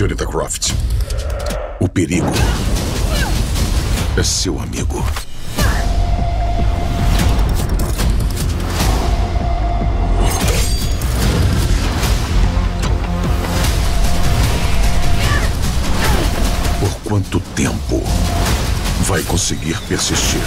Senhorita Croft, o perigo é seu amigo. Por quanto tempo vai conseguir persistir?